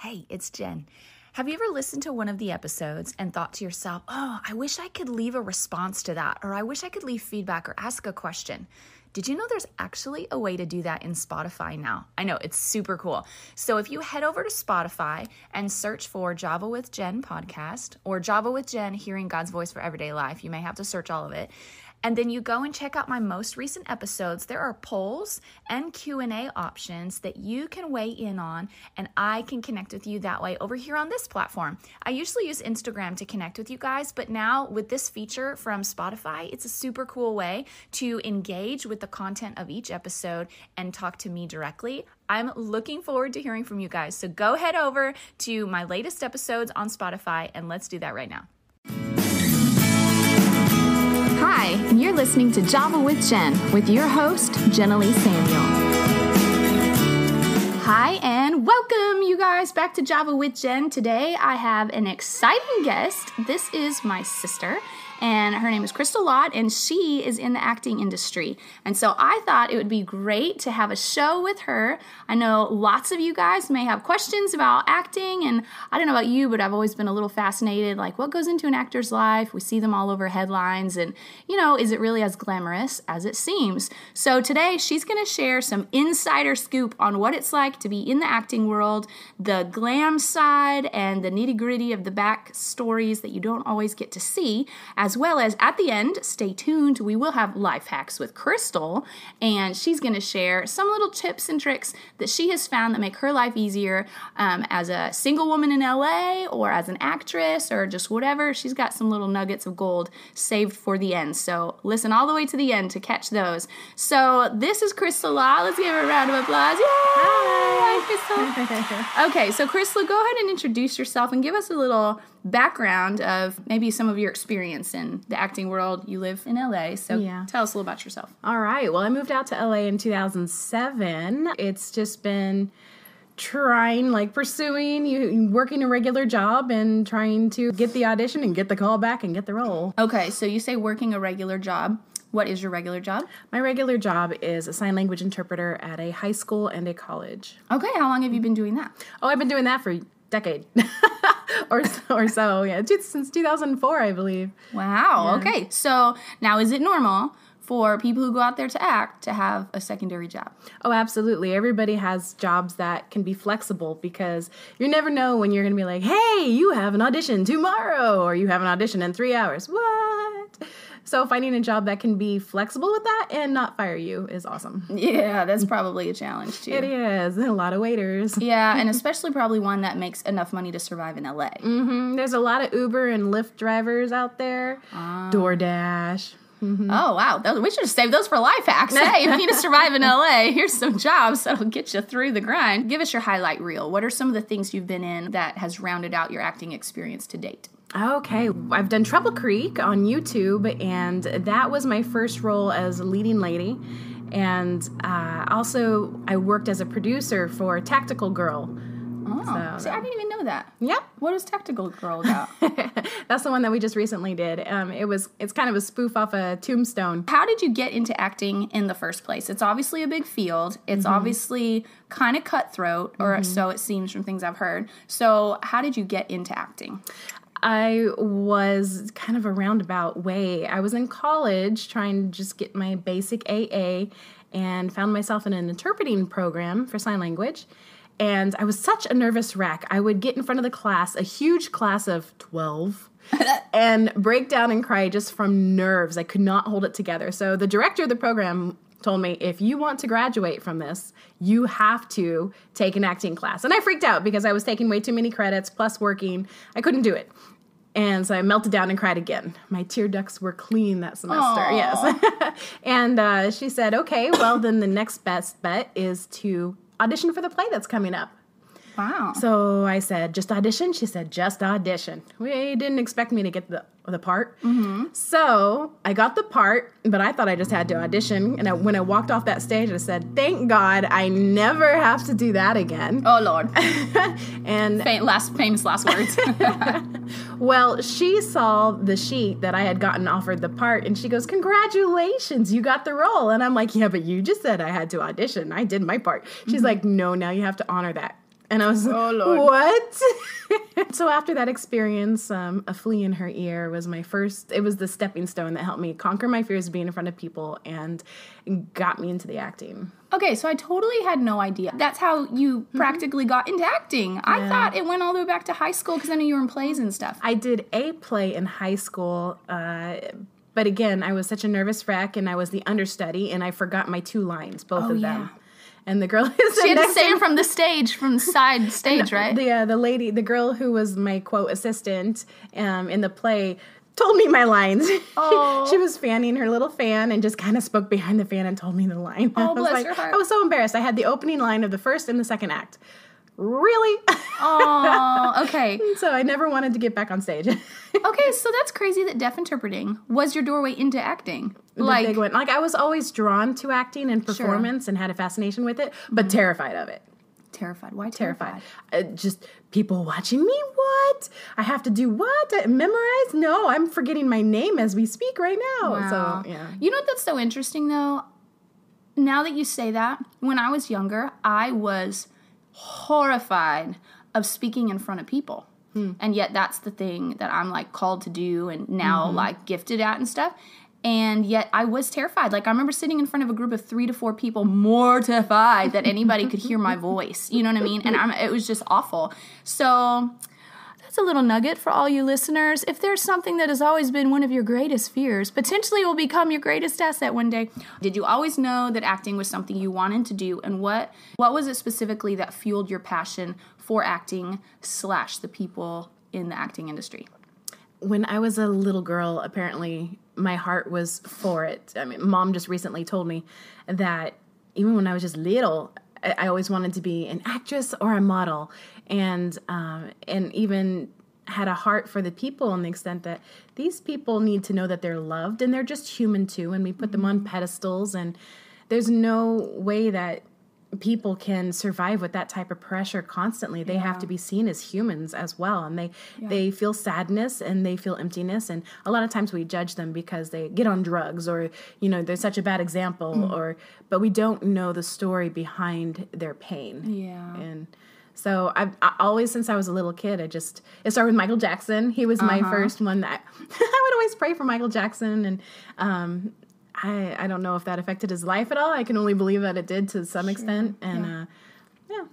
Hey, it's Jen. Have you ever listened to one of the episodes and thought to yourself, oh, I wish I could leave a response to that, or I wish I could leave feedback or ask a question? Did you know there's actually a way to do that in Spotify now? I know it's super cool. So if you head over to Spotify and search for Java with Jen podcast or Java with Jen hearing God's voice for everyday life, you may have to search all of it and then you go and check out my most recent episodes there are polls and q&a options that you can weigh in on and i can connect with you that way over here on this platform i usually use instagram to connect with you guys but now with this feature from spotify it's a super cool way to engage with the content of each episode and talk to me directly I'm looking forward to hearing from you guys. So go head over to my latest episodes on Spotify and let's do that right now. Hi, you're listening to Java with Jen with your host, Jenilee Samuel. Hi, and welcome, you guys, back to Java with Jen. Today I have an exciting guest. This is my sister, and her name is Crystal Lott, and she is in the acting industry. And so I thought it would be great to have a show with her. I know lots of you guys may have questions about acting, and I don't know about you, but I've always been a little fascinated like what goes into an actor's life. We see them all over headlines, and you know, is it really as glamorous as it seems? So today she's going to share some insider scoop on what it's like to be in the acting world, the glam side, and the nitty gritty of the back stories that you don't always get to see as as well as at the end, stay tuned, we will have life hacks with Crystal, and she's going to share some little tips and tricks that she has found that make her life easier um, as a single woman in LA or as an actress or just whatever. She's got some little nuggets of gold saved for the end. So listen all the way to the end to catch those. So this is Crystal Lott. Let's give her a round of applause. Yay! Hi, Crystal. okay, so Crystal, go ahead and introduce yourself and give us a little background of maybe some of your experience in the acting world. You live in LA, so yeah. tell us a little about yourself. All right. Well, I moved out to LA in 2007. It's just been trying like pursuing you working a regular job and trying to get the audition and get the call back and get the role. Okay, so you say working a regular job. What is your regular job? My regular job is a sign language interpreter at a high school and a college. Okay, how long have you been doing that? Oh, I've been doing that for decade or so, or so. Yeah, since 2004, I believe. Wow. Yeah. Okay. So now, is it normal for people who go out there to act to have a secondary job? Oh, absolutely. Everybody has jobs that can be flexible because you never know when you're going to be like, "Hey, you have an audition tomorrow," or "You have an audition in three hours." What? So finding a job that can be flexible with that and not fire you is awesome. Yeah, that's probably a challenge too. It is. A lot of waiters. Yeah, and especially probably one that makes enough money to survive in LA. Mm-hmm. There's a lot of Uber and Lyft drivers out there. Um, DoorDash. Mm-hmm. Oh wow, we should have saved those for life hacks. hey, if you need to survive in LA, here's some jobs that'll get you through the grind. Give us your highlight reel. What are some of the things you've been in that has rounded out your acting experience to date? Okay, I've done Trouble Creek on YouTube, and that was my first role as a leading lady. And uh, also, I worked as a producer for Tactical Girl. Oh, so, see, I didn't even know that. Yep. What is Tactical Girl about? That's the one that we just recently did. Um, it was it's kind of a spoof off a Tombstone. How did you get into acting in the first place? It's obviously a big field. It's mm-hmm. obviously kind of cutthroat, or mm-hmm. so it seems from things I've heard. So, how did you get into acting? I was kind of a roundabout way. I was in college trying to just get my basic AA and found myself in an interpreting program for sign language. And I was such a nervous wreck. I would get in front of the class, a huge class of 12, and break down and cry just from nerves. I could not hold it together. So the director of the program told me if you want to graduate from this, you have to take an acting class. And I freaked out because I was taking way too many credits plus working. I couldn't do it. And so I melted down and cried again. My tear ducts were clean that semester. Aww. Yes. and uh, she said, okay, well, then the next best bet is to audition for the play that's coming up. Wow. So I said, just audition? She said, just audition. We didn't expect me to get the, the part. Mm-hmm. So I got the part, but I thought I just had to audition. And I, when I walked off that stage, I said, thank God I never have to do that again. Oh, Lord. and Fam- last famous last words. well, she saw the sheet that I had gotten offered the part, and she goes, congratulations, you got the role. And I'm like, yeah, but you just said I had to audition. I did my part. She's mm-hmm. like, no, now you have to honor that And I was Oh, Lord. what? so after that experience, um, a flea in her ear was my first. It was the stepping stone that helped me conquer my fears of being in front of people and got me into the acting. Okay, so I totally had no idea. That's how you practically got into acting. I thought it went all the way back to high school because I knew you were in plays and stuff. I did a play in high school. Uh, but again, I was such a nervous wreck, and I was the understudy, and I forgot my two lines, both of yeah. And the girl is She had to say it from the stage, from the side stage, right? the uh, the lady, the girl who was my quote assistant um, in the play, told me my lines. Oh. she, was fanning her little fan and just kind of spoke behind the fan and told me the line. Oh, I was bless like, your heart. I was so embarrassed. I had the opening line of the first and the second act. Really? Oh, okay. so I never wanted to get back on stage. Okay, so that's crazy that deaf interpreting was your doorway into acting. The Like, big one. like I was always drawn to acting and performance and had a fascination with it, but Mm-hmm. terrified of it. terrified. Why terrified. terrified? Uh, just people watching me. What? I have to do what? I memorize? No, I'm forgetting my name as we speak right now. Wow. So yeah. You know what that's so interesting though? Now that you say that, when I was younger, I was horrified of speaking in front of people. Hmm. And yet that's the thing that I'm like called to do and now mm-hmm. like gifted at and stuff. And yet I was terrified. Like I remember sitting in front of a group of 3 to 4 people mortified that anybody could hear my voice. You know what I mean? And I'm, it was just awful. So that's a little nugget for all you listeners. If there's something that has always been one of your greatest fears, potentially will become your greatest asset one day. Did you always know that acting was something you wanted to do, and what what was it specifically that fueled your passion for acting slash the people in the acting industry? When I was a little girl, apparently my heart was for it. I mean, mom just recently told me that even when I was just little, I, I always wanted to be an actress or a model, and um, and even had a heart for the people in the extent that these people need to know that they're loved and they're just human too, and we put them on pedestals, and there's no way that people can survive with that type of pressure constantly. They have to be seen as humans as well and they they feel sadness and they feel emptiness and a lot of times we judge them because they get on drugs or you know they're such a bad example or but we don't know the story behind their pain. Yeah. and so I've I, always since I was a little kid, I just it started with Michael Jackson. He was my first one that I would always pray for Michael Jackson, and um, I I don't know if that affected his life at all. I can only believe that it did to some extent, and uh, yeah.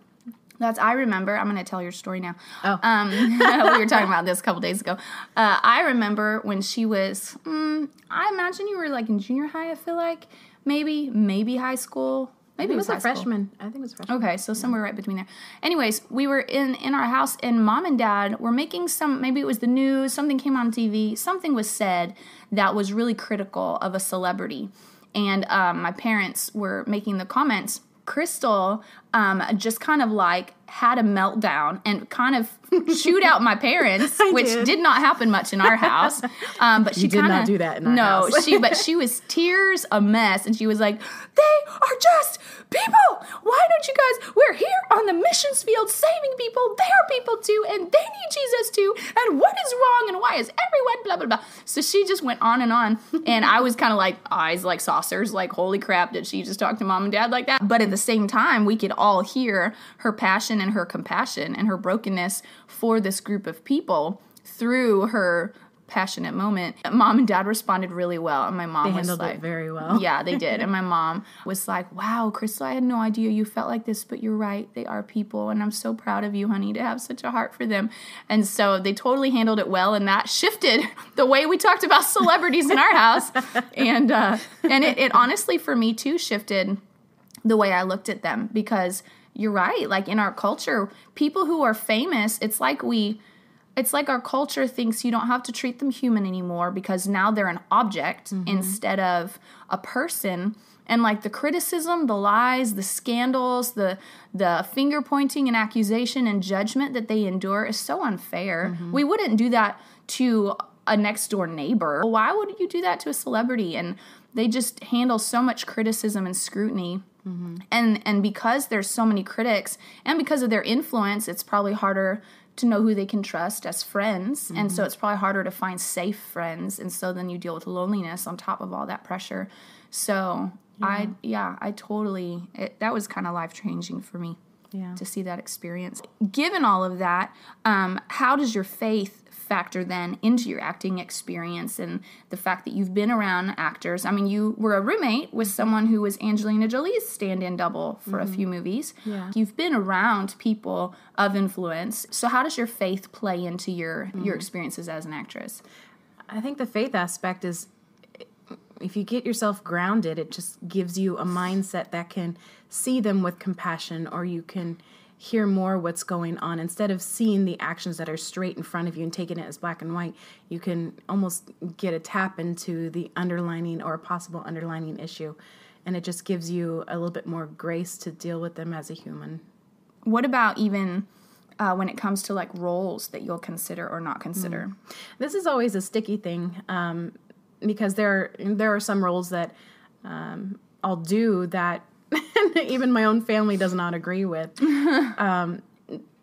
That's I remember. I'm going to tell your story now. Oh. Um, we were talking about this a couple days ago. Uh, I remember when she was. Mm, I imagine you were like in junior high. I feel like maybe maybe high school. Maybe it was was, a freshman. I think it was a freshman. Okay, so somewhere right between there. Anyways, we were in in our house, and mom and dad were making some. Maybe it was the news. Something came on TV. Something was said that was really critical of a celebrity, and um, my parents were making the comments. Crystal um, just kind of like had a meltdown and kind of chewed out my parents, which did. did. not happen much in our house. Um, but she did kind not do that in our no, house. she but she was tears a mess, and she was like, "They are just people. Why don't you guys? We're here on the missions field saving people. They are people too, and they need Jesus too. And what is wrong? And why is everyone blah blah blah?" So she just went on and on, and I was kind of like eyes like saucers, like holy crap, did she just talk to mom and dad like that? But at the same time, we could all hear her passion and her compassion and her brokenness for this group of people through her passionate moment. Mom and dad responded really well, and my mom They was handled like, it very well. yeah, they did. And my mom was like, Wow, Crystal, I had no idea you felt like this, but you're right. They are people. And I'm so proud of you, honey, to have such a heart for them. And so they totally handled it well. And that shifted the way we talked about celebrities in our house. And, uh, and it, it honestly, for me too, shifted the way I looked at them because you're right. Like in our culture, people who are famous, it's like we it's like our culture thinks you don't have to treat them human anymore because now they're an object mm-hmm. instead of a person. And like the criticism the lies the scandals the the finger pointing and accusation and judgment that they endure is so unfair. Mm-hmm. We wouldn't do that to a next door neighbor. Why would you do that to a celebrity? And they just handle so much criticism and scrutiny. Mm-hmm. And and because there's so many critics and because of their influence it's probably harder to know who they can trust as friends and so it's probably harder to find safe friends and so then you deal with loneliness on top of all that pressure so i yeah i totally it, that was kind of life changing for me Yeah. to see that experience. Given all of that, um, how does your faith factor then into your acting experience and the fact that you've been around actors? I mean, you were a roommate with someone who was Angelina Jolie's stand-in double for a mm-hmm. few movies. Yeah. You've been around people of influence. So how does your faith play into your your mm-hmm. experiences as an actress? I think the faith aspect is if you get yourself grounded, it just gives you a mindset that can see them with compassion or you can hear more what's going on. Instead of seeing the actions that are straight in front of you and taking it as black and white you can almost get a tap into the underlining or a possible underlining issue. And it just gives you a little bit more grace to deal with them as a human. What about even uh, when it comes to like roles that you'll consider or not consider? This is always a sticky thing um, because there are, there are some roles that um, I'll do that even my own family does not agree with. um,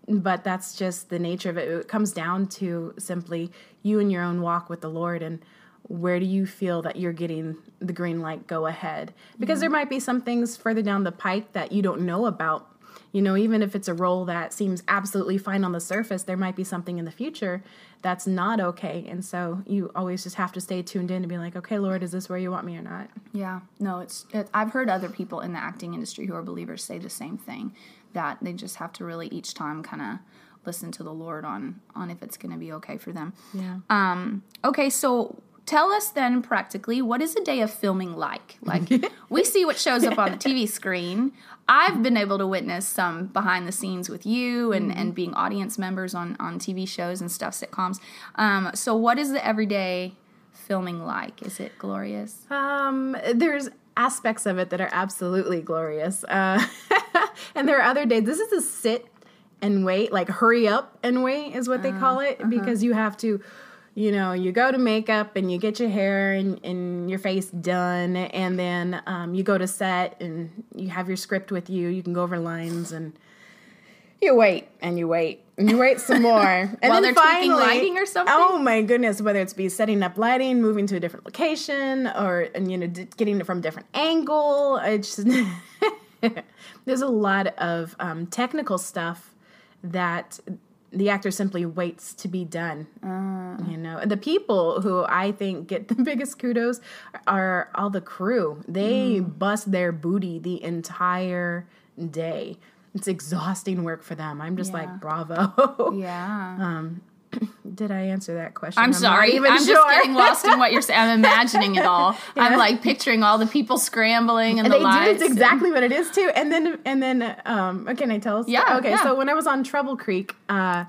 but that's just the nature of it. It comes down to simply you and your own walk with the Lord and where do you feel that you're getting the green light go ahead because there might be some things further down the pike that you don't know about you know even if it's a role that seems absolutely fine on the surface there might be something in the future that's not okay and so you always just have to stay tuned in to be like okay lord is this where you want me or not Yeah, no, it's. It, I've heard other people in the acting industry who are believers say the same thing that they just have to really each time kind of listen to the Lord on on if it's going to be okay for them. yeah Um, okay, so tell us then practically what is a day of filming like? Like we see what shows up on the TV screen. I've been able to witness some behind the scenes with you and, and being audience members on, on TV shows and stuff, sitcoms. Um, so what is the everyday filming like? Is it glorious? Um, there's aspects of it that are absolutely glorious. Uh, and there are other days. This is a sit and wait, like hurry up and wait is what they call it, because you have to, you know, you go to makeup and you get your hair and, and your face done, and then um, you go to set and you have your script with you. You can go over lines and you wait and you wait and you wait some more. And While then they're finally- lighting or something? Oh my goodness! Whether it's be setting up lighting, moving to a different location, or and you know d- getting it from a different angle. It's just there's a lot of um, technical stuff that the actor simply waits to be done. Ah. You know, the people who I think get the biggest kudos are all the crew. They hmm. bust their booty the entire day. It's exhausting work for them. I'm just Yeah. like, bravo. Yeah. Um, Did I answer that question? I'm not sorry. I'm sure. just getting lost in what you're saying. I'm imagining it all. I'm like picturing all the people scrambling and the they do. lights. It's exactly what it is too. And then and then um can I tell? us? Yeah, Okay. yeah. So when I was on Trouble Creek, uh,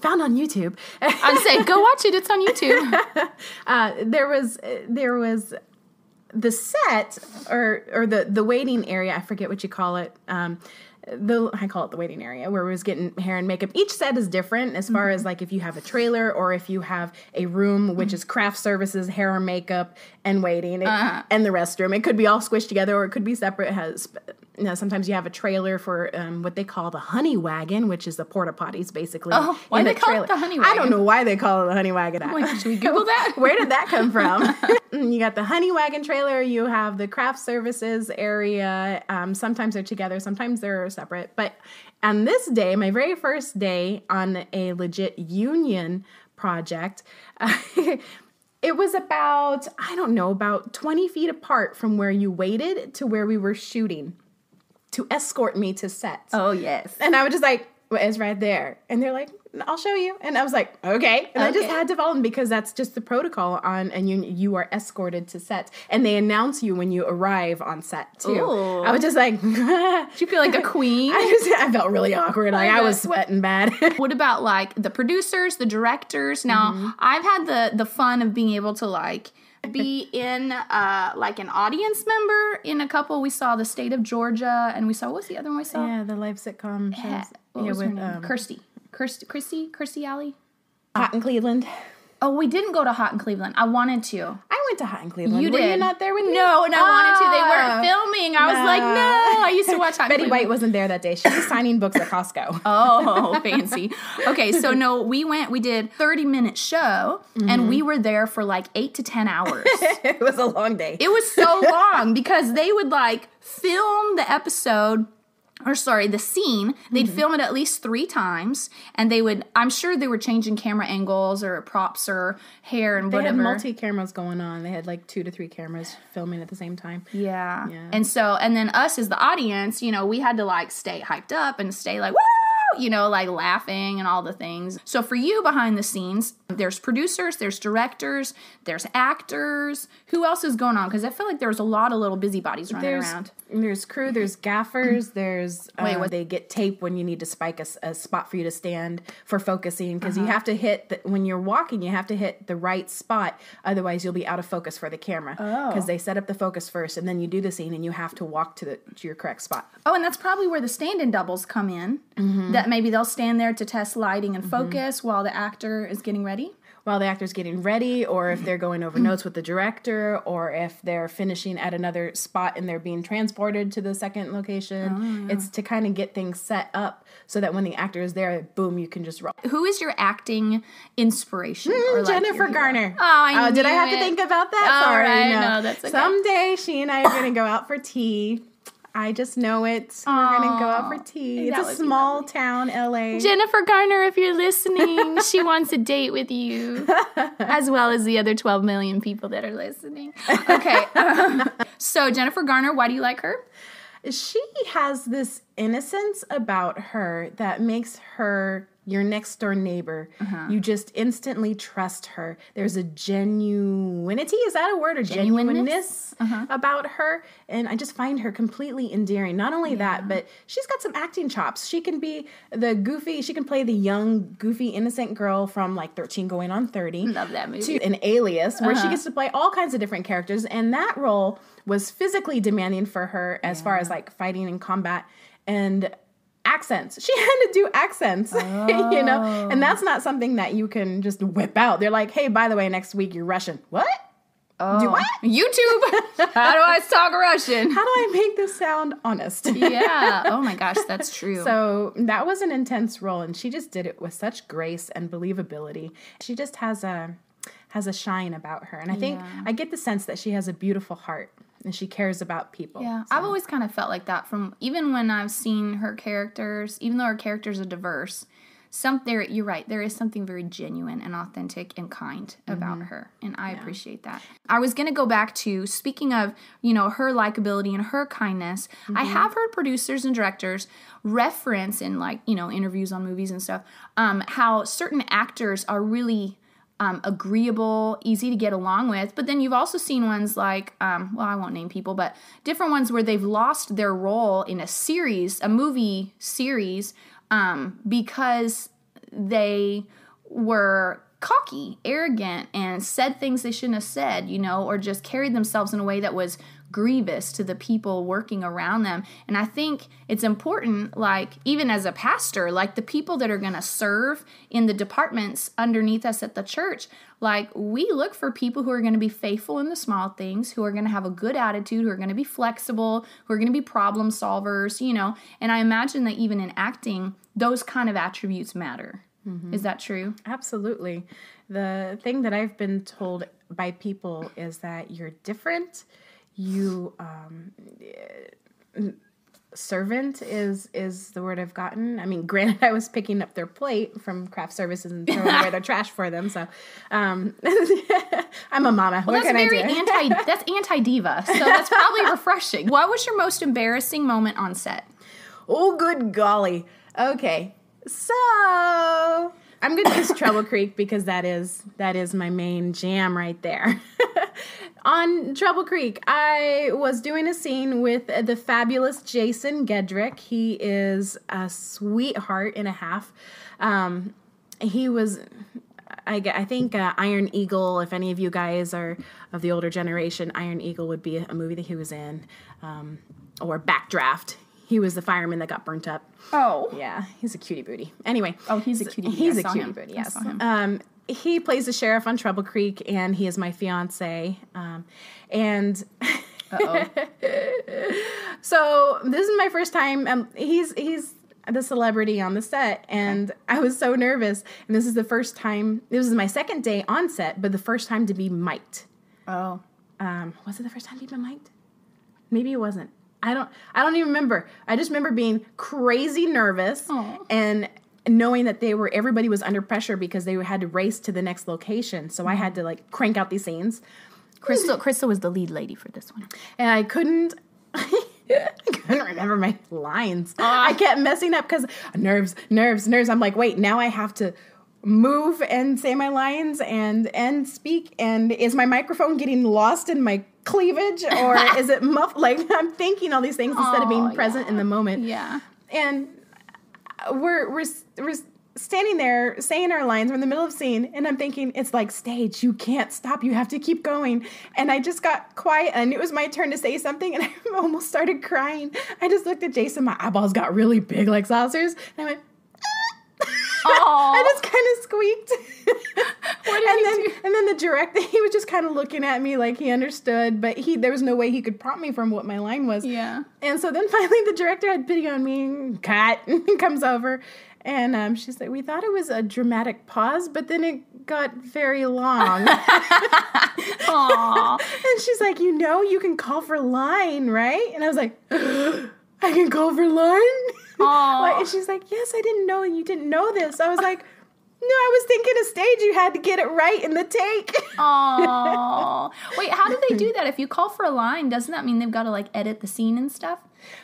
found on YouTube, I'm saying, go watch it. It's on YouTube. uh, there was there was the set or or the the waiting area. I forget what you call it. Um, the I call it the waiting area where we was getting hair and makeup. Each set is different as far as mm-hmm. like if you have a trailer or if you have a room which is mm-hmm. craft services, hair and makeup, and waiting, it- uh-huh. and the restroom. It could be all squished together or it could be separate. It has you know, sometimes you have a trailer for um, what they call the honey wagon, which is the porta potties basically. Oh, why they the call it the honey wagon? I don't know why they call it the honey wagon. Like, should we Google that? Where did that come from? you got the honey wagon trailer. You have the craft services area. Um, sometimes they're together, sometimes they're separate. But on this day, my very first day on a legit union project, it was about, I don't know, about 20 feet apart from where you waited to where we were shooting to escort me to set. Oh, yes. And I was just like, well, it's right there. And they're like, I'll show you. And I was like, okay. And I just had to follow them because that's just the protocol on and you you are escorted to set. And they announce you when you arrive on set too. Ooh. I was just like Do you feel like a queen? I just I felt really awkward. Like I, bet. was sweating bad. What about like the producers, the directors? Now, Mm-hmm. I've had the the fun of being able to like be in uh like an audience member in a couple. We saw the state of Georgia, and we saw what's the other one we saw? yeah, the live sitcom shows. Ha- What yeah, her with um, Kirstie. Kirstie. Kirstie. Kirstie Alley. Hot in Cleveland. Oh, we didn't go to Hot in Cleveland. I wanted to. I went to Hot in Cleveland. You Were did. you not there with me? No, and I wanted to. They Ah. weren't filming. I was like, No. no. I used to watch Hot Betty Cleveland. White wasn't there that day. She was signing books at Costco. Oh, fancy. Okay, so no, we went, we did 30 minute show Mm-hmm. and we were there for like eight to 10 hours. it was a long day. it was so long because they would like film the episode or sorry, the scene, they'd mm-hmm. film it at least three times, and they would. I'm sure they were changing camera angles or props or hair and They whatever. had multi cameras going on. They had like two to three cameras filming at the same time. yeah. Yeah. And so, and then us as the audience, you know, we had to like stay hyped up and stay like woo, you know, like laughing and all the things. So for you behind the scenes, there's producers, there's directors, there's actors. Who else is going on? Because I feel like there's a lot of little busybodies running There's around. there's crew, there's gaffers, there's uh, Wait, what- they get tape when you need to spike a spot for you to stand for focusing because you have to hit the, when you're walking you have to hit the right spot otherwise you'll be out of focus for the camera because Oh. they set up the focus first and then you do the scene and you have to walk to the to your correct spot. Oh, and that's probably where the stand-in doubles come in. Mm-hmm. That maybe they'll stand there to test lighting and mm-hmm. focus while the actor is getting ready. while the actor's getting ready, or if they're going over mm-hmm. notes with the director, or if they're finishing at another spot and they're being transported to the second location. Oh. It's to kind of get things set up so that when the actor is there, boom, you can just roll. Who is your acting inspiration? Hmm, or, like, Jennifer? Garner. Oh, I oh, did I have to think about that? All Sorry, right, no. no, that's okay. Someday she and I are going to go out for tea. I just know it. We're going to go out for tea. that It's a small town, LA. Jennifer Garner, if you're listening, she wants a date with you, as well as the other 12 million people that are listening. Okay. um, so, Jennifer Garner, why do you like her? she has this innocence about her that makes her your next door neighbor. Uh-huh. You just instantly trust her. There's a genuinity, is that a word? Or Genuineness? Uh-huh. about her. And I just find her completely endearing. Not only that, but she's got some acting chops. She can be the goofy, she can play the young, goofy, innocent girl from like 13 going on 30 Love that movie. to an alias where Uh-huh. she gets to play all kinds of different characters and that role was physically demanding for her as far as like fighting and combat and accents she had to do accents you know and that's not something that you can just whip out they're like hey by the way next week you're russian what do oh. what YouTube. How do I talk Russian? how do i make this sound honest yeah. Oh my gosh, that's true. So that was an intense role, and she just did it with such grace and believability. She just has a has a shine about her, and I think Yeah. I get the sense that she has a beautiful heart and she cares about people. Yeah, I've always kind of felt like that from even when I've seen her characters, even though her characters are diverse, some there you're right, there is something very genuine and authentic and kind about her, and I appreciate that. I was going to go back to speaking of, you know, her likability and her kindness. I have heard producers and directors reference in like, you know, interviews on movies and stuff, um how certain actors are really um, agreeable, easy to get along with. But then you've also seen ones like, um, well, I won't name people, but different ones where they've lost their role in a series, a movie series, um, because they were cocky, arrogant, and said things they shouldn't have said, you know, or just carried themselves in a way that was grievous to the people working around them. And I think it's important, like, even as a pastor, like the people that are going to serve in the departments underneath us at the church, like, we look for people who are going to be faithful in the small things, who are going to have a good attitude, who are going to be flexible, who are going to be problem solvers, you know. And I imagine that even in acting, those kind of attributes matter. Mm-hmm. Is that true? Absolutely. The thing that I've been told by people is that you're different. You um eh, servant is is the word I've gotten. I mean, granted I was picking up their plate from craft services and throwing away their trash for them. So um I'm a mama. what That's can very I do? anti. That's anti diva. So that's probably refreshing. What was your most embarrassing moment on set? Oh, good golly. Okay, so I'm gonna use Trouble Creek because that is that is my main jam right there. On Trouble Creek, I was doing a scene with the fabulous Jason Gedrick. He is a sweetheart and a half. Um, he was I, I think uh, Iron Eagle, if any of you guys are of the older generation, Iron Eagle would be a, movie that he was in. Um, or Backdraft. He was the fireman that got burnt up. Oh, Yeah, he's a cutie booty. Anyway. Oh, he's a cutie booty. He's I a cutie him. booty, yes. Um, he plays the sheriff on Trouble Creek, and he is my fiance. Um, and Uh-oh. so this is my first time. Um, he's he's the celebrity on the set, and I was so nervous. And this is the first time. This is my second day on set, but the first time to be mic'd. oh, Um, was it the first time to be mic'd? Maybe it wasn't. I don't I don't even remember. I just remember being crazy nervous Aw. and knowing that they were everybody was under pressure because they had to race to the next location. So I had to like crank out these scenes. Crystal Crystal was the lead lady for this one. and I couldn't. I couldn't remember my lines. I ah. kept messing up because nerves, nerves, nerves. I'm like, wait, now I have to move and say my lines and and speak. And is my microphone getting lost in my cleavage or is it muffled? Like I'm thinking all these things instead of being present in the moment Yeah. and we're we're we're standing there saying our lines. We're in the middle of scene, and I'm thinking it's like stage. You can't stop. You have to keep going. And I just got quiet, and it was my turn to say something, and I almost started crying. I just looked at Jason. My eyeballs got really big, like saucers, and I went. I just kind of squeaked. What did and he then do? and then the director he was just kind of looking at me like he understood, but he there was no way he could prompt me from what my line was. Yeah. And so then finally the director had pity on me, cut, and comes over. And um, she's like, we thought it was a dramatic pause, but then it got very long. Aw. and she's like, you know, you can call for line, right? And I was like, I can call for line? Aw. and she's like, yes, I didn't know you didn't know this. I was like, no, I was thinking a stage. You had to get it right in the take. Oh. Wait, how do they do that? If you call for a line, doesn't that mean they've got to like edit the scene and stuff?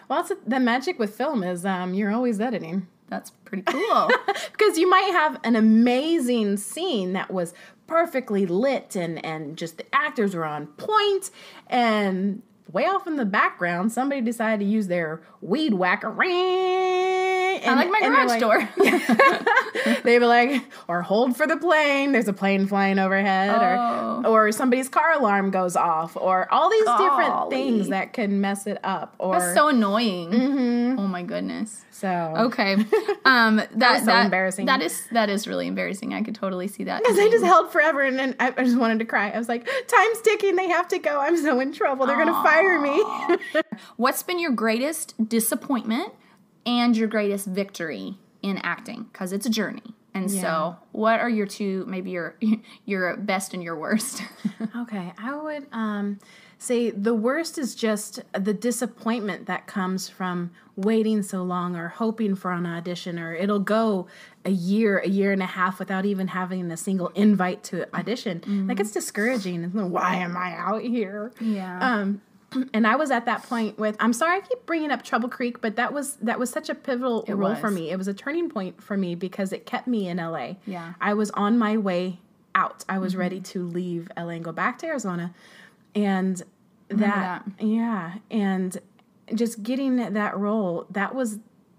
well, that's the magic with film is um, you're always editing. That's pretty cool. because you might have an amazing scene that was perfectly lit and and just the actors were on point and way off in the background somebody decided to use their weed whacker I like my garage door. they'd be like or hold for the plane there's a plane flying overhead Oh. or or somebody's car alarm goes off or all these different things that can mess it up or That's so annoying. Mm-hmm. Oh my goodness. So Okay. Um that, so that- embarrassing. That is that is really embarrassing. I could totally see that. Because I just held forever and then I, I just wanted to cry. I was like, time's ticking. They have to go. I'm so in trouble. They're going to fire me. What's been your greatest disappointment and your greatest victory in acting? Because it's a journey. And Yeah. so, what are your two, maybe your your best and your worst? okay. I would um, say the worst is just the disappointment that comes from waiting so long or hoping for an audition or it'll go a year, a year and a half without even having a single invite to audition. Like it's discouraging. Why am I out here? Yeah. Um, and I was at that point with. I'm sorry, I keep bringing up Trouble Creek, but that was that was such a pivotal role for me. It was a turning point for me because it kept me in LA. Yeah. I was on my way out. I was ready to leave LA and go back to Arizona, and that, yeah, and just getting that role that was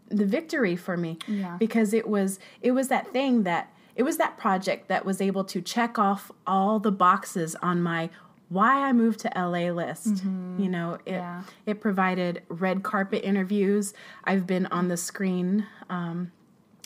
the victory for me Yeah. because it was it was that thing that it was that project that was able to check off all the boxes on my why I moved to LA list. You know, it Yeah. it provided red carpet interviews. I've been on the screen um,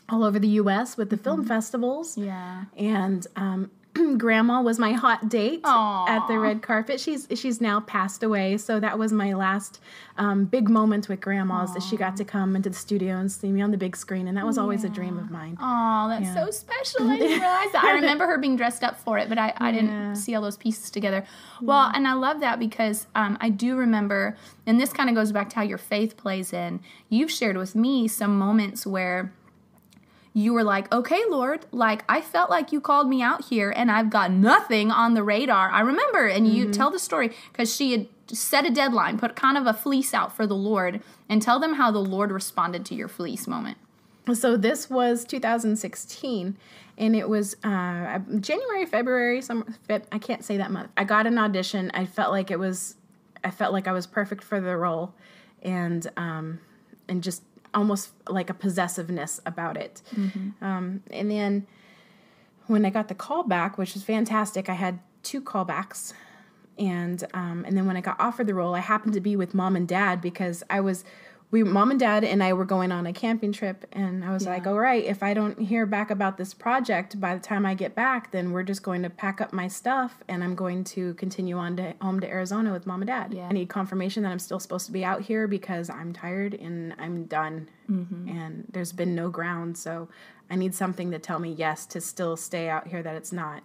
all over the U.S. with the film festivals. yeah. And um, Grandma was my hot date Aw. at the red carpet. She's she's now passed away, so that was my last um, big moment with Grandma. Is that she got to come into the studio and see me on the big screen, and that was always a dream of mine. Oh, that's so special. I didn't realize that. I remember her being dressed up for it, but I, I Yeah. didn't see all those pieces together. Well, and I love that because um, I do remember, and this kind of goes back to how your faith plays in. You've shared with me some moments where you were like, okay, Lord, like I felt like you called me out here and I've got nothing on the radar. I remember, and you tell the story because she had set a deadline, put kind of a fleece out for the Lord, and tell them how the Lord responded to your fleece moment. So this was 2016, and it was uh, January, February. Some I can't say that month. I got an audition. I felt like it was, I felt like I was perfect for the role, and um, and just almost like a possessiveness about it. Um, and then when I got the call back, which was fantastic, I had two callbacks. And um, and then when I got offered the role, I happened to be with mom and dad because I was we mom and dad and I were going on a camping trip and I was like, all right, if I don't hear back about this project by the time I get back, then we're just going to pack up my stuff and I'm going to continue on to home to Arizona with mom and dad. Yeah. I need confirmation that I'm still supposed to be out here because I'm tired and I'm done and there's been no ground. So I need something to tell me yes to still stay out here that it's not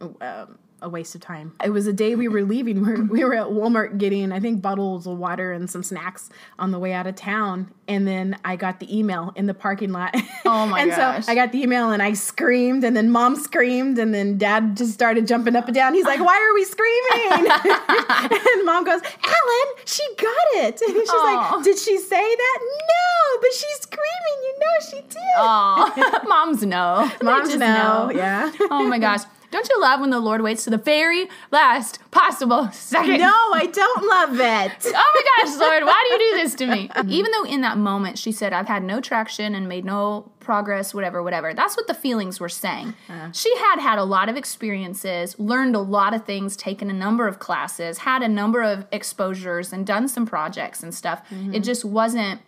um, a waste of time. It was a day we were leaving. We were, we were at Walmart getting, I think, bottles of water and some snacks on the way out of town. And then I got the email in the parking lot. Oh my and gosh. so I got the email and I screamed, and then mom screamed, and then dad just started jumping up and down. He's like, Why are we screaming? and mom goes, Alan, she got it. And she's Aw. like, Did she say that? No, but she's screaming. You know she did. Oh, moms know. Moms just know. Yeah. Oh my gosh. Don't you love when the Lord waits to the very last possible second? No, I don't love it. Oh my gosh, Lord, why do you do this to me? Even though in that moment she said, I've had no traction and made no progress, whatever, whatever. That's what the feelings were saying. Uh-huh. She had had a lot of experiences, learned a lot of things, taken a number of classes, had a number of exposures, and done some projects and stuff. It mm-hmm. just wasn't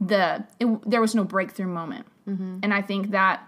the, it, there was no breakthrough moment. Mm-hmm. And I think that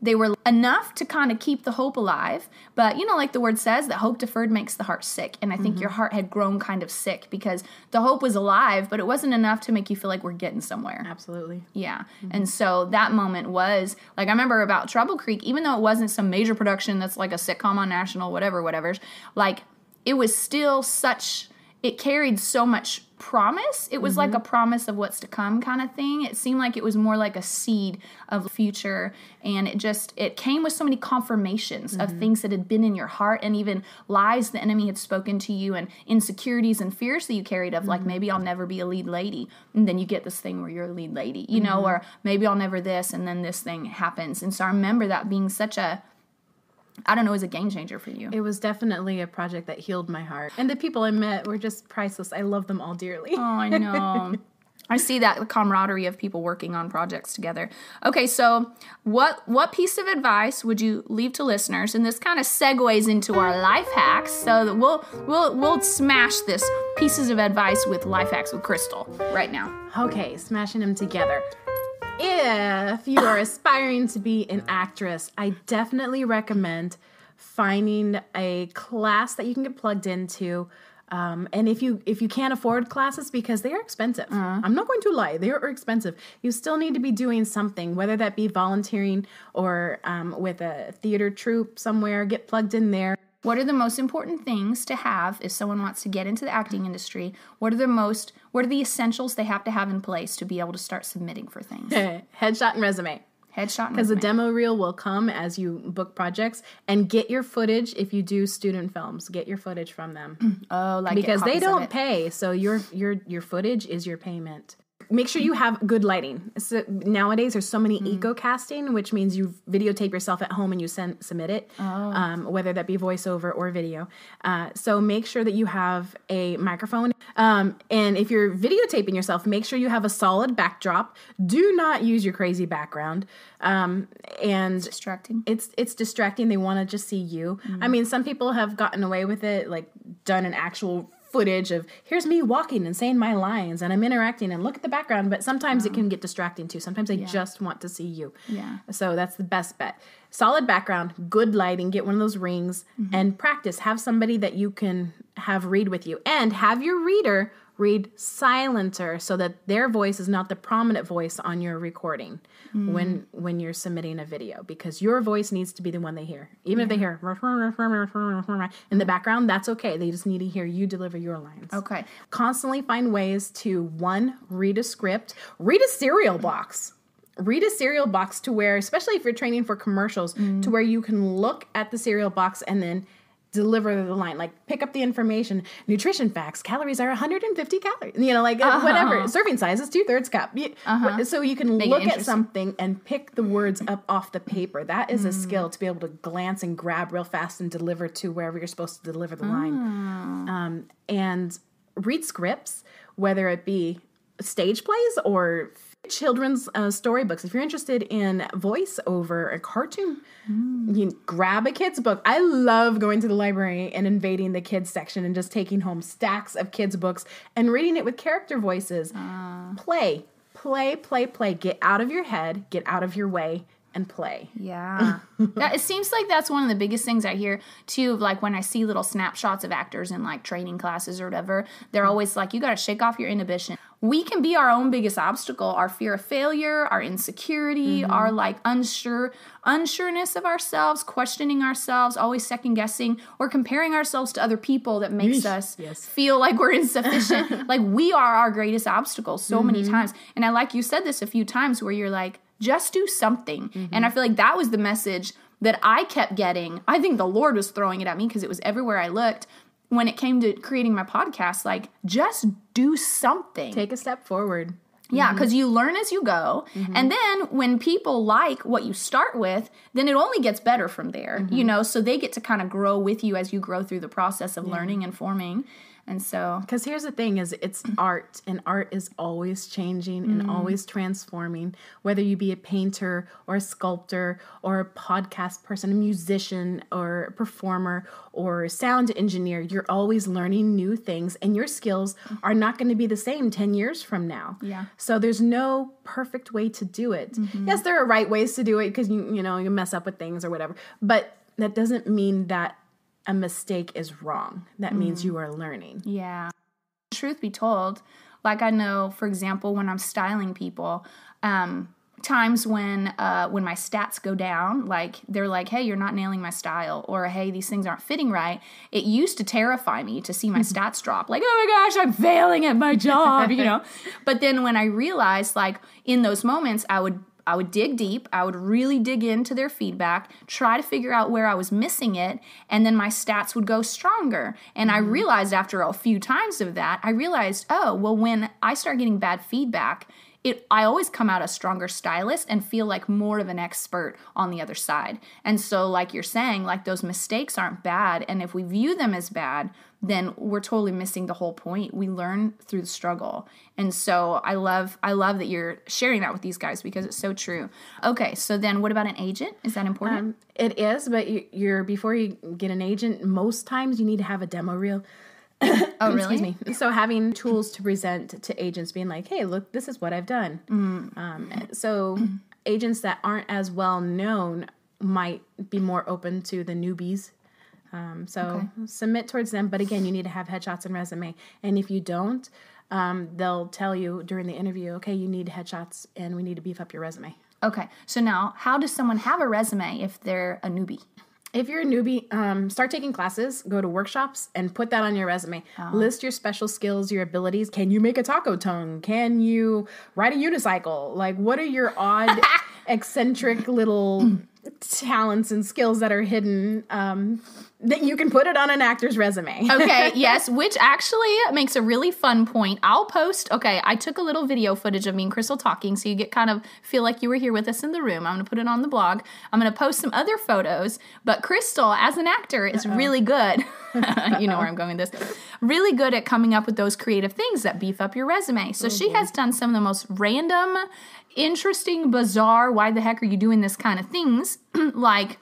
they were enough to kind of keep the hope alive. But you know, like the word says, that hope deferred makes the heart sick. And I think mm-hmm. your heart had grown kind of sick because the hope was alive, but it wasn't enough to make you feel like we're getting somewhere. Absolutely. Yeah. Mm-hmm. And so that moment was like I remember about Trouble Creek, even though it wasn't some major production that's like a sitcom on national, whatever, whatever, like it was still such it carried so much promise. It was like mm-hmm. a promise of what's to come kind of thing. It seemed like it was more like a seed of future and it just it came with so many confirmations of mm-hmm. things that had been in your heart and even lies the enemy had spoken to you and insecurities and fears that you carried of like mm-hmm. maybe I'll never be a lead lady and then you get this thing where you're a lead lady, you know, or maybe I'll never this and then this thing happens. And so I remember that being such a I don't know, it was a game changer for you. It was definitely a project that healed my heart. And the people I met were just priceless. I love them all dearly. Oh, I know. I see that the camaraderie of people working on projects together. Okay, so what what piece of advice would you leave to listeners? And this kind of segues into our life hacks. So that we'll we'll we'll smash this pieces of advice with life hacks with Crystal right now. Okay, smashing them together. If you are aspiring to be an actress, I definitely recommend finding a class that you can get plugged into. Um, and if you if you can't afford classes because they are expensive, I'm not going to lie, they are expensive. You still need to be doing something, whether that be volunteering or um, with a theater troupe somewhere. Get plugged in there. What are the most important things to have if someone wants to get into the acting industry? What are the most what are the essentials they have to have in place to be able to start submitting for things? Headshot and resume. Headshot Because the demo reel will come as you book projects and get your footage if you do student films. Get your footage from them oh, like because they don't pay. So your your your footage is your payment. Make sure you have good lighting. So nowadays, there's so Mm. many eco casting, which means you videotape yourself at home and you send submit it, Oh. um, whether that be voiceover or video. Uh, so make sure that you have a microphone. Um, and if you're videotaping yourself, make sure you have a solid backdrop. Do not use your crazy background. Um, and distracting. it's it's distracting. They want to just see you. I mean, some people have gotten away with it, like done an actual footage of here's me walking and saying my lines and I'm interacting and look at the background. But sometimes it can get distracting too. Sometimes they just want to see you. Yeah. So that's the best bet. Solid background, good lighting. Get one of those rings mm-hmm. and practice. Have somebody that you can have read with you, and have your reader read silencer so that their voice is not the prominent voice on your recording when when you're submitting a video because your voice needs to be the one they hear. Even if they hear in the background that's okay. They just need to hear you deliver your lines. Okay. constantly find ways to one read a script. Read a cereal box. Read a cereal box to where especially if you're training for commercials mm. to where you can look at the cereal box and then deliver the line like pick up the information. Nutrition facts calories are 150 calories you know like uh, whatever. Serving size is two-thirds cup You- wh- so you can Uh-huh. look at something and pick the words up off the paper. That is a skill to be able to glance and grab real fast and deliver to wherever you're supposed to deliver the line. Um, and read scripts, whether it be stage plays or children's uh, storybooks. If you're interested in voiceover, a cartoon, hmm. you grab a kid's book. I love going to the library and invading the kids section and just taking home stacks of kids' books and reading it with character voices. Ah. Play, play, play, play. Get out of your head, get out of your way, and play. Yeah. that, it seems like that's one of the biggest things I hear too. of, Like when I see little snapshots of actors in like training classes or whatever, they're hmm. always like, you got to shake off your inhibition. We can be our own biggest obstacle our fear of failure our insecurity Mm-hmm. our like unsure unsureness of ourselves questioning ourselves always second guessing or comparing ourselves to other people that makes us Yes. feel like we're insufficient like we are our greatest obstacle so many Mm-hmm. times and i like you said this a few times where you're like just do something Mm-hmm. and i feel like that was the message that i kept getting i think the lord was throwing it at me because it was everywhere i looked when it came to creating my podcast like just do something Take a step forward. yeah, mm-hmm. because you learn as you go. Mm-hmm. And then when people like what you start with, then it only gets better from there, you mm-hmm. know? So they get to kind of grow with you as you grow through the process of learning and forming. And so, Because here's the thing is it's art and art is always changing and mm-hmm. always transforming. Whether you be a painter or a sculptor or a podcast person, a musician or a performer or a sound engineer, you're always learning new things and your skills mm-hmm. are not going to be the same 10 years from now. Yeah. So there's no perfect way to do it. Mm-hmm. Yes, there are right ways to do it because you you know, you mess up with things or whatever. But that doesn't mean that a mistake is wrong. That means you are learning. yeah. Truth be told, like I know, for example, when I'm styling people, um, times when uh, when my stats go down, like they're like, "Hey, you're not nailing my style," or "Hey, these things aren't fitting right." It used to terrify me to see my stats drop. Like, "Oh my gosh, I'm failing at my job," you know. But then when I realized, like in those moments, I would I would dig deep. I would really dig into their feedback, try to figure out where I was missing it, and then my stats would go stronger. And I mm-hmm. realized after a few times of that, I realized, oh, well, when I start getting bad feedback, it I always come out a stronger stylist and feel like more of an expert on the other side. And so like you're saying, like those mistakes aren't bad and if we view them as bad, then we're totally missing the whole point. We learn through the struggle. And so I love I love that you're sharing that with these guys because it's so true. Okay, so then what about an agent? Is that important? Um, it is, but you, you're before you get an agent. Most times you need to have a demo reel. oh, really? Excuse me. So having tools to present to agents, being like, "Hey, look, this is what I've done." Um, so agents that aren't as well known might be more open to the newbies. Um, so submit towards them, but again, you need to have headshots and resume. And if you don't, um, they'll tell you during the interview, "Okay, you need headshots, and we need to beef up your resume." Okay. So now, how does someone have a resume if they're a newbie? If you're a newbie, um, start taking classes, go to workshops, and put that on your resume. List your special skills, your abilities. Can you make a taco tongue? Can you ride a unicycle? Like, what are your odd, eccentric little talents and skills that are hidden um, that you can put it on an actor's resume? Okay, yes, which actually makes a really fun point. I'll post, okay, I took a little video footage of me and Crystal talking so you get kind of feel like you were here with us in the room. I'm going to put it on the blog. I'm going to post some other photos, but Crystal, as an actor, is really good. you know where I'm going with this. Really good at coming up with those creative things that beef up your resume. So she has done some of the most random, interesting, bizarre, why the heck are you doing this kind of things? like,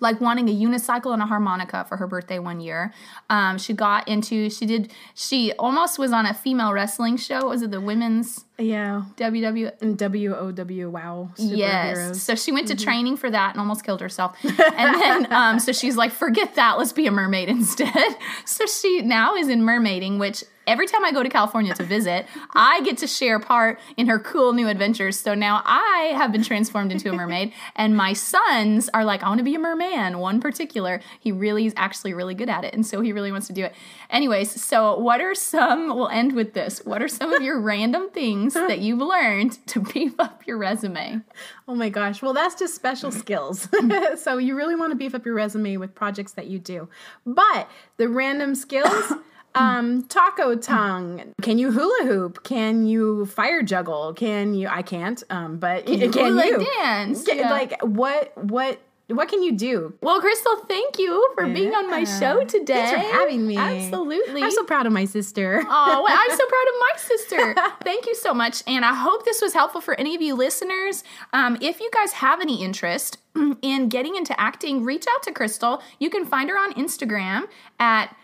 like wanting a unicycle and a harmonica for her birthday one year. Um, she got into she did she almost was on a female wrestling show. Was it the women's yeah. WW? And W O W wow. Superheroes. Yes. So she went to training for that and almost killed herself. And then um, so she's like, forget that. Let's be a mermaid instead. So she now is in mermaiding, which every time I go to California to visit, I get to share part in her cool new adventures. So now I have been transformed into a mermaid, and my sons are like, I want to be a merman. One particular, he really is actually really good at it, and so he really wants to do it. Anyways, so what are some? We'll end with this. What are some of your random things that you've learned to beef up your resume? Oh my gosh. Well, that's just special skills. so you really want to beef up your resume with projects that you do. But the random skills, um, taco tongue. Can you hula hoop? Can you fire juggle? Can you? I can't. Um, but can, hula you dance? Can- Yeah. Like what? What? What can you do? Well, Crystal, thank you for being on my show today. Thanks for having me. Absolutely. I'm so proud of my sister. Oh, well, I'm so proud of my sister. Thank you so much. And I hope this was helpful for any of you listeners. Um, if you guys have any interest in getting into acting, reach out to Crystal. You can find her on Instagram at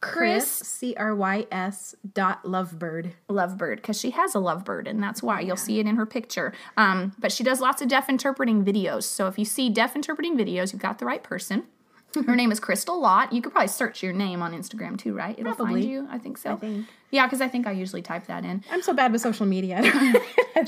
Crys C R Y S dot lovebird. Lovebird because she has a lovebird, and that's why you'll see it in her picture. Um, but she does lots of deaf interpreting videos. So if you see deaf interpreting videos, you've got the right person. Her name is Crystal Lott. You could probably search your name on Instagram too, right? It'll Probably. find you. I think so. I think. Yeah, because I think I usually type that in. I'm so bad with social media.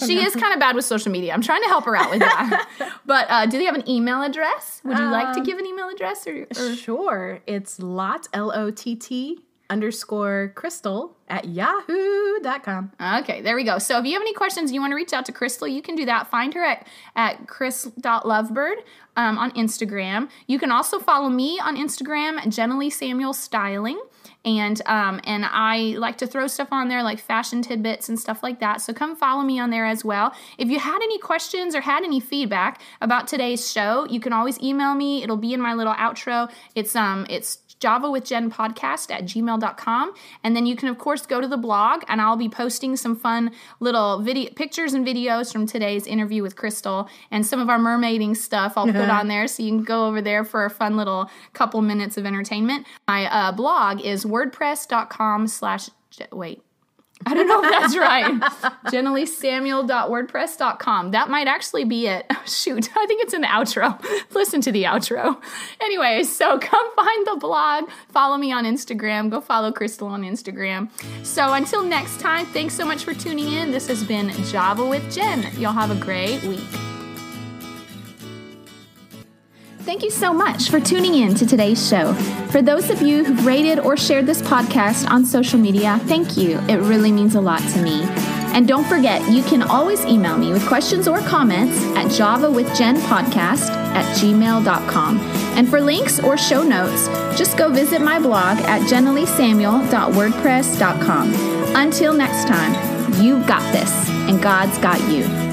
She is kind of bad with social media. I'm trying to help her out with that. but uh, do they have an email address? Would you like to Um, give an email address or? or sure. It's lot, L O T T underscore crystal at yahoo.com. Okay, there we go. So if you have any questions, you want to reach out to Crystal, you can do that. Find her at, at crys.lovebird um, on Instagram. You can also follow me on Instagram, Jenilee Samuel Styling. And um, and I like to throw stuff on there like fashion tidbits and stuff like that. So come follow me on there as well. If you had any questions or had any feedback about today's show, you can always email me. It'll be in my little outro. It's um it's Java with Jen podcast at gmail.com. And then you can, of course, go to the blog and I'll be posting some fun little video pictures and videos from today's interview with Crystal and some of our mermaiding stuff I'll put on there. So you can go over there for a fun little couple minutes of entertainment. My uh, blog is wordpress.com slash, wait. I don't know if that's right. JenileeSamuel.wordpress.com. That might actually be it. Shoot, I think it's in the outro. Listen to the outro. Anyway, so come find the blog. Follow me on Instagram. Go follow Crystal on Instagram. So until next time, thanks so much for tuning in. This has been Java with Jen. Y'all have a great week. Thank you so much for tuning in to today's show. For those of you who've rated or shared this podcast on social media, thank you. It really means a lot to me. And don't forget, you can always email me with questions or comments at javawithjenpodcast at gmail.com. And for links or show notes, just go visit my blog at jenileesamuel.wordpress.com. Until next time, you've got this, and God's got you.